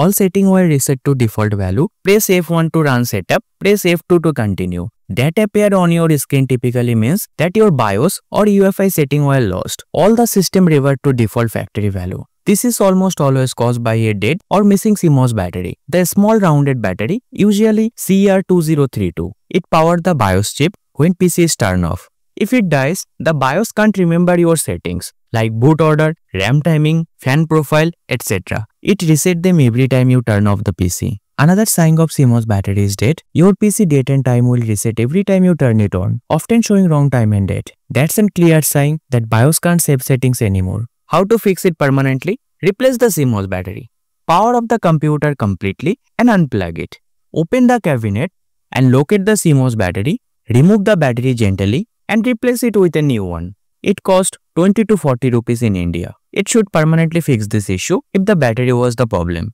All setting were reset to default value. Press F1 to run setup. Press F2 to continue. That appear on your screen typically means that your BIOS or UEFI setting were lost. All the system revert to default factory value. This is almost always caused by a dead or missing CMOS battery. The small rounded battery, usually CR2032, it powered the BIOS chip when PC is turned off. If it dies, the BIOS can't remember your settings like boot order, RAM timing, fan profile, etc. It reset them every time you turn off the PC. Another sign of CMOS battery is dead. Your PC date and time will reset every time you turn it on, often showing wrong time and date. That's a clear sign that BIOS can't save settings anymore. How to fix it permanently? Replace the CMOS battery. Power off the computer completely and unplug it. Open the cabinet and locate the CMOS battery. Remove the battery gently and replace it with a new one. It cost 20 to 40 rupees in India. It should permanently fix this issue if the battery was the problem.